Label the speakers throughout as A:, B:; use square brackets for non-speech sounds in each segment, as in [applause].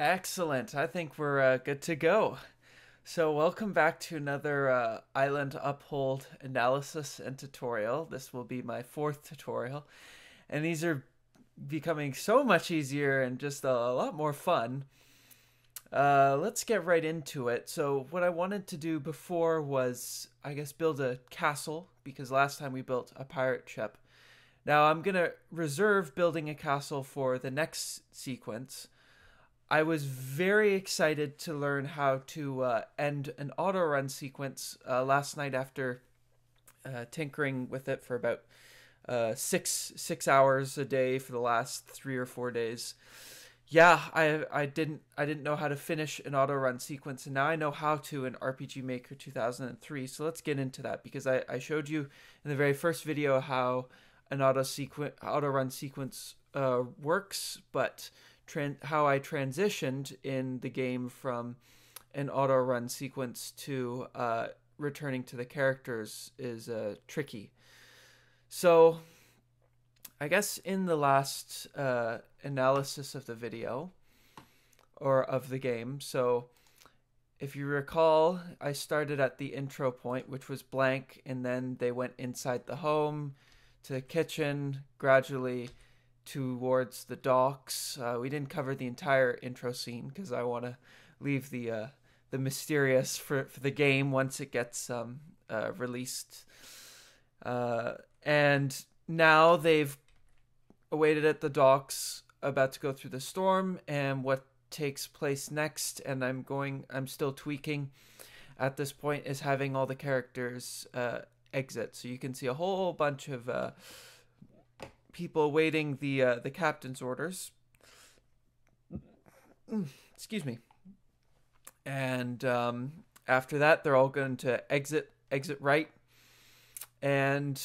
A: Excellent. I think we're uh, good to go. So, welcome back to another uh, Island Uphold analysis and tutorial. This will be my fourth tutorial, and these are becoming so much easier and just a, lot more fun. Uh, let's get right into it. So, what I wanted to do before was, I guess, build a castle because last time we built a pirate ship. Now, I'm going to reserve building a castle for the next sequence. I was very excited to learn how to uh, end an auto run sequence uh, last night after uh, tinkering with it for about uh, six six hours a day for the last three or four days. Yeah, I I didn't I didn't know how to finish an auto run sequence, and now I know how to in RPG Maker 2003. So let's get into that because I, I showed you in the very first video how an auto sequence auto run sequence uh, works, but tran- how I transitioned in the game from an auto run sequence to uh, returning to the characters is uh, tricky. So, I guess in the last uh, analysis of the video or of the game, so if you recall, I started at the intro point, which was blank, and then they went inside the home to the kitchen, gradually towards the docks. Uh, we didn't cover the entire intro scene because I want to leave the uh, the mysterious for, for the game once it gets um, uh, released. Uh, and now they've awaited at the docks, about to go through the storm, and what takes place next. And I'm going. I'm still tweaking. At this point, is having all the characters uh, exit, so you can see a whole bunch of uh, people awaiting the uh, the captain's orders. [clears throat] Excuse me. And um, after that, they're all going to exit exit right, and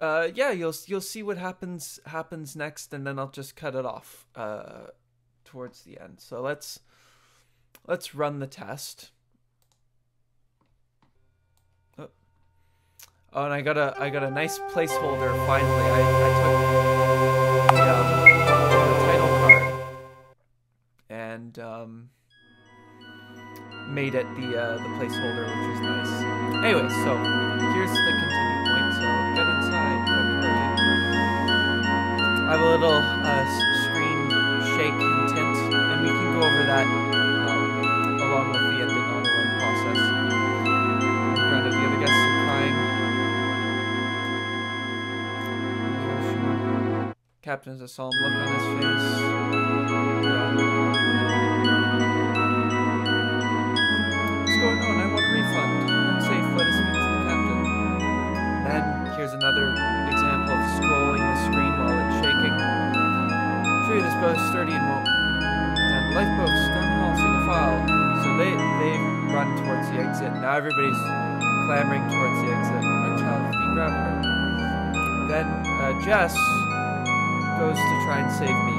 A: uh, yeah, you'll you'll see what happens happens next, and then I'll just cut it off uh, towards the end. So let's let's run the test. Oh, and I got a I got a nice placeholder finally. I, I took the, um, the title card and um, made it the uh, the placeholder, which was nice. Anyway, so here's the continue point. So get inside. I have a little uh, screen shake and tint, and we can go over that Captain has a solemn look on his face. What's going on? I want a refund. Unsafe, let us speak to the captain. Then here's another example of scrolling the screen while it's shaking. Sure, this boat is sturdy and won't. And lifeboats, down hall, single file. So they they've run towards the exit. Now everybody's clamoring towards the exit. Our child is being grabbed her. Then uh, Jess goes to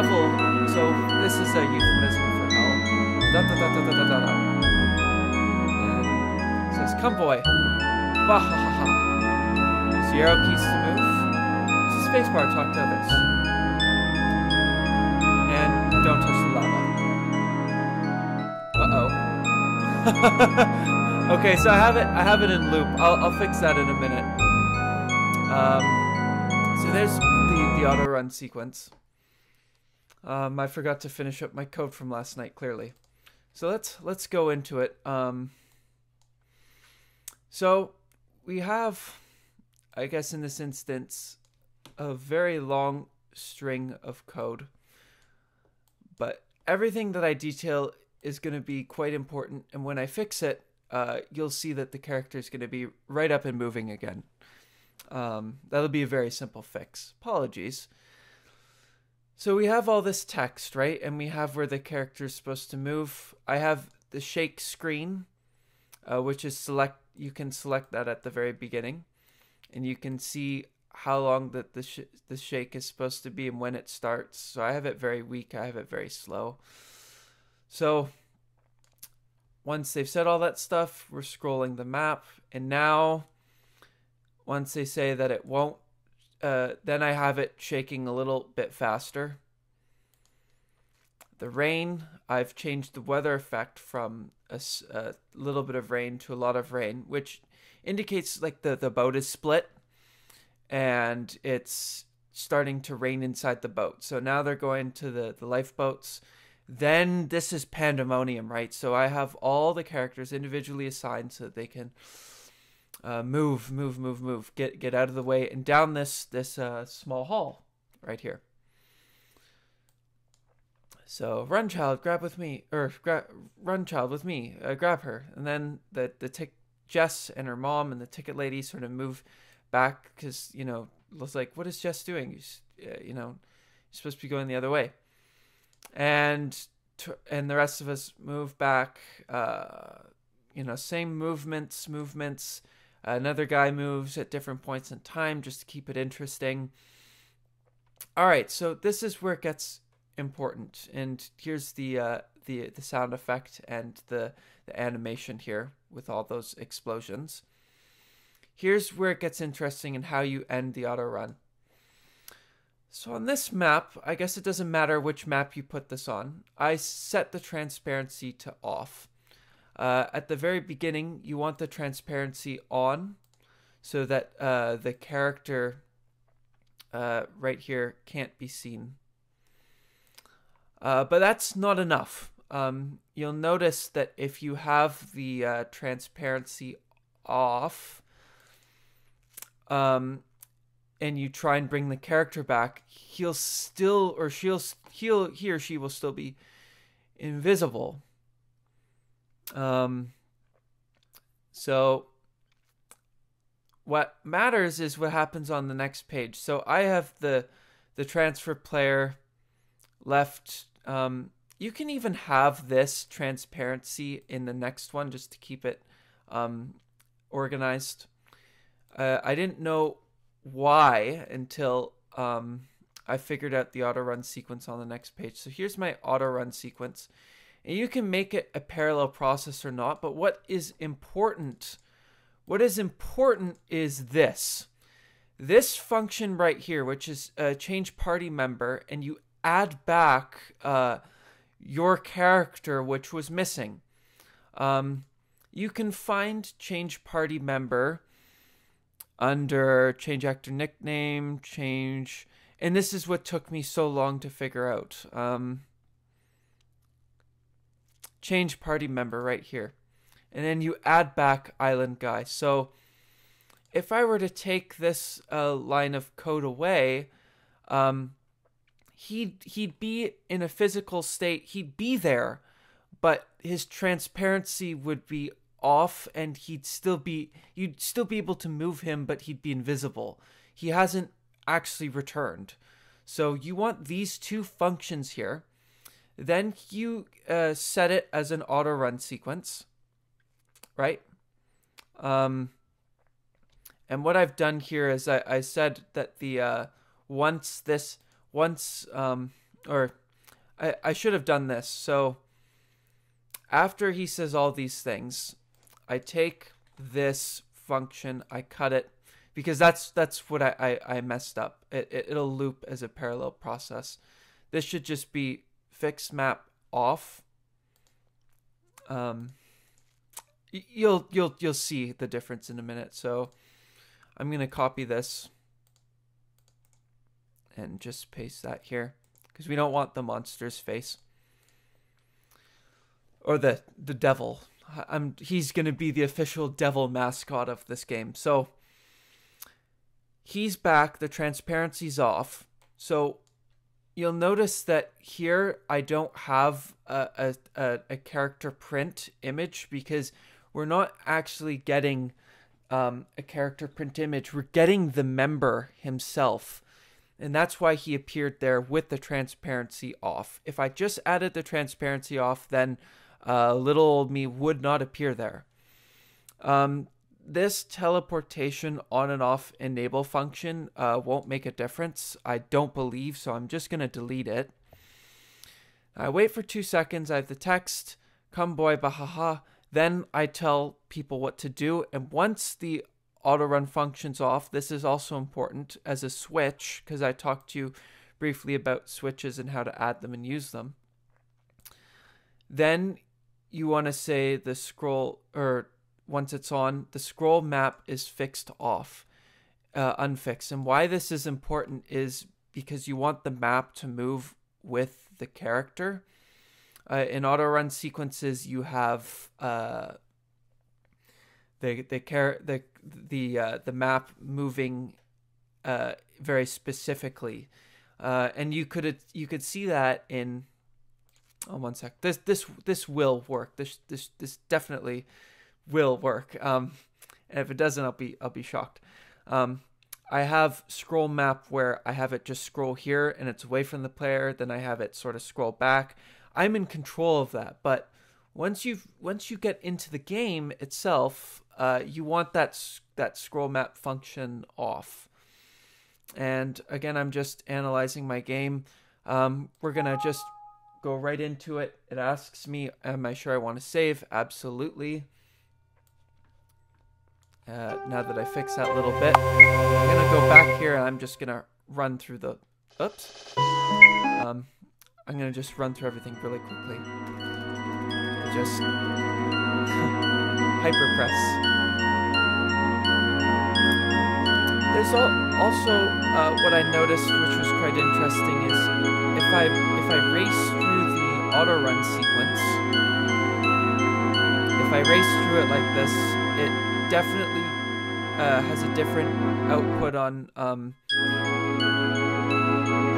A: devil. So this is a euphemism for hell. Da da da da da da da da. Says, "Come, boy." Bah ha ha ha. Arrow keys to move. Use the spacebar talk to others. And don't touch the lava. Uh oh. [laughs] okay, so I have it. I have it in loop. I'll, I'll fix that in a minute. Um, So there's the, the auto run sequence. Um, I forgot to finish up my code from last night, clearly. So let's let's go into it. Um, so we have, I guess in this instance, a very long string of code. But everything that I detail is going to be quite important, and when I fix it, uh, you'll see that the character is going to be right up and moving again. Um, that'll be a very simple fix. Apologies. So we have all this text, right? And we have where the character is supposed to move. I have the shake screen, uh, which is select. You can select that at the very beginning, and you can see how long that the sh- the shake is supposed to be and when it starts. So I have it very weak. I have it very slow. So once they've said all that stuff, we're scrolling the map, and now once they say that it won't uh, then I have it shaking a little bit faster. The rain, I've changed the weather effect from a, a, little bit of rain to a lot of rain, which indicates like the, the boat is split and it's starting to rain inside the boat. So now they're going to the, the lifeboats. Then this is pandemonium, right? So I have all the characters individually assigned so that they can uh, move, move, move, move, get get out of the way, and down this this uh, small hall right here. So run, child, grab with me, or gra- run, child, with me, uh, grab her, and then the the tick Jess and her mom and the ticket lady sort of move back because you know was like, what is Jess doing? Uh, you know, you're supposed to be going the other way, and and the rest of us move back. Uh, you know, same movements, movements Another guy moves at different points in time just to keep it interesting. All right, so this is where it gets important, and here's the uh, the the sound effect and the the animation here with all those explosions. Here's where it gets interesting and how you end the auto run. So on this map, I guess it doesn't matter which map you put this on. I set the transparency to off. Uh, at the very beginning, you want the transparency on so that uh, the character uh, right here can't be seen. Uh, but that's not enough. Um, you'll notice that if you have the uh, transparency off um, and you try and bring the character back, he'll still, or she'll, he'll, he or she will still be invisible. Um, so what matters is what happens on the next page. So I have the the transfer player left. Um, you can even have this transparency in the next one just to keep it um, organized. Uh, I didn't know why until um, I figured out the auto run sequence on the next page. So here's my auto run sequence. And you can make it a parallel process or not, but what is important, what is important is this. This function right here, which is change party member, and you add back uh, your character, which was missing. Um, you can find change party member under change actor nickname, change, and this is what took me so long to figure out. Um, change party member right here. And then you add back island guy. So if I were to take this uh, line of code away, um, he'd he'd be in a physical state. He'd be there, but his transparency would be off, and he'd still be you'd still be able to move him, but he'd be invisible. He hasn't actually returned. So you want these two functions here. Then you uh, set it as an auto run sequence, right? Um, and what I've done here is I, I said that the uh, once this once um, or I, I should have done this. So after he says all these things, I take this function, I cut it because that's that's what I, I, I messed up. It, it it'll loop as a parallel process. This should just be fix map off, um, you'll you'll you'll see the difference in a minute. So I'm gonna copy this. and just paste that here because we don't want the monster's face or the the devil. I'm he's going to be the official devil mascot of this game. So he's back, the transparency's off. So you'll notice that here I don't have a, a, a, character print image because we're not actually getting um, a character print image. We're getting the member himself. And that's why he appeared there with the transparency off. If I just added the transparency off, then uh, little old me would not appear there. Um, this teleportation on and off enable function uh, won't make a difference. I don't believe, so I'm just going to delete it. I wait for two seconds. I have the text, come boy, bahaha. Then I tell people what to do. And once the auto run function's off, this is also important as a switch because I talked to you briefly about switches and how to add them and use them. Then you want to say the scroll or once it's on, the scroll map is fixed off, uh, unfixed. And why this is important is because you want the map to move with the character. Uh, in auto run sequences, you have uh, the the car- the the uh, the map moving uh, very specifically, uh, and you could you could see that in. Oh, one sec. This this this will work. This this this definitely will work. Um, and if it doesn't, I'll be I'll be shocked. Um, I have scroll map where I have it just scroll here and it's away from the player. Then I have it sort of scroll back. I'm in control of that. But once you once you get into the game itself, uh, you want that that scroll map function off. And again, I'm just analyzing my game. Um, we're gonna just go right into it. It asks me, "Am I sure I want to save?" Absolutely. Uh, now that I fix that little bit, I'm gonna go back here and I'm just gonna run through the, oops. Um, I'm gonna just run through everything really quickly. Just [laughs] hyper press. There's also uh, what I noticed, which was quite interesting, is if I if I race through the auto run sequence, if I race through it like this, it definitely uh, has a different output on um,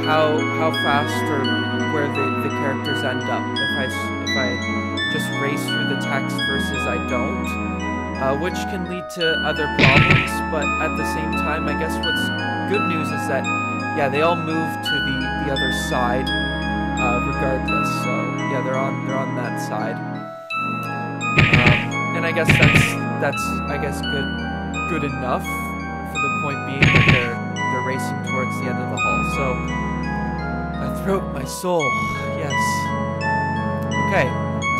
A: how how fast or where the, the characters end up. If I if I just race through the text versus I don't, uh, which can lead to other problems. But at the same time, I guess what's good news is that yeah, they all move to the the other side uh, regardless. So yeah, they're on they're on that side, um, and I guess that's that's I guess good good enough for the point being that they're they're racing towards the end of the hall. So my throat, my soul, yes. Okay,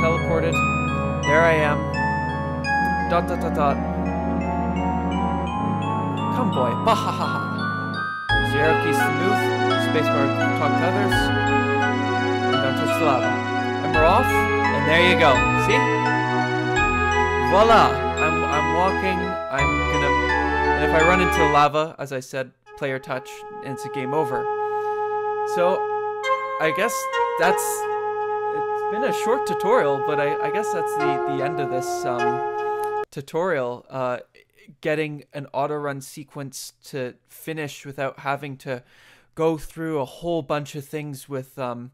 A: teleported. There I am. Dot dot dot dot. Come boy, [laughs] bahahaha. Arrow keys to move. Spacebar to talk to others. Don't touch the lava. And we're off. And there you go. See? Voila! I'm walking. I'm gonna, and if I run into lava, as I said, player touch, and it's a game over. So, I guess that's. It's been a short tutorial, but I, I guess that's the the end of this um, tutorial. Uh, getting an auto run sequence to finish without having to go through a whole bunch of things with um,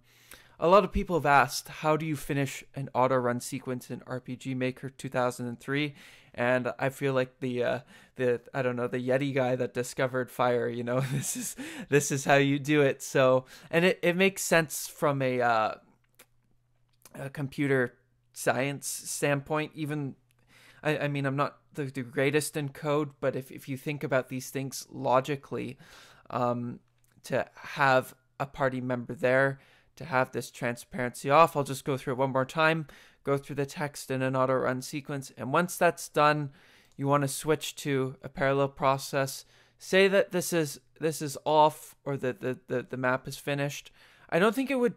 A: a lot of people have asked how do you finish an auto run sequence in RPG Maker 2003 and I feel like the uh, the I don't know the Yeti guy that discovered fire. You know, [laughs] this is this is how you do it. So, and it it makes sense from a, uh, a computer science standpoint. Even, I, I mean, I'm not the, the greatest in code, but if if you think about these things logically, um, to have a party member there to have this transparency off. I'll just go through it one more time go through the text in an auto run sequence. And once that's done, you want to switch to a parallel process. Say that this is this is off or that the, the, the map is finished. I don't think it would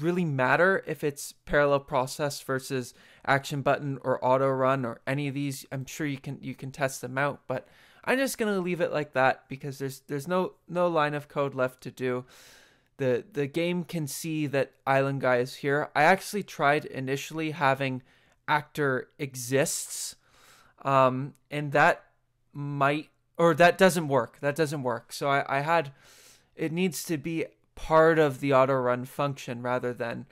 A: really matter if it's parallel process versus action button or auto run or any of these. I'm sure you can you can test them out, but I'm just gonna leave it like that because there's there's no no line of code left to do. The the game can see that Island Guy is here. I actually tried initially having actor exists, um, and that might or that doesn't work. That doesn't work. So I, I had it needs to be part of the auto run function rather than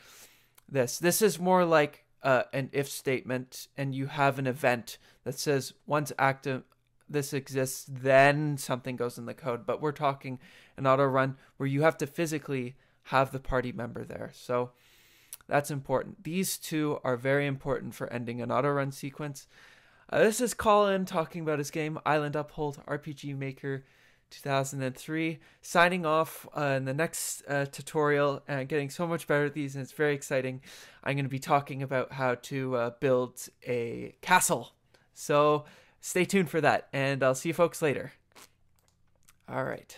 A: this. This is more like uh, an if statement, and you have an event that says once active this exists, then something goes in the code. But we're talking an auto run where you have to physically have the party member there. So that's important. These two are very important for ending an auto run sequence. Uh, this is Colin talking about his game Island Uphold RPG Maker 2003. Signing off uh, in the next uh, tutorial and getting so much better at these, and it's very exciting. I'm going to be talking about how to uh, build a castle. So stay tuned for that, and I'll see you folks later. All right.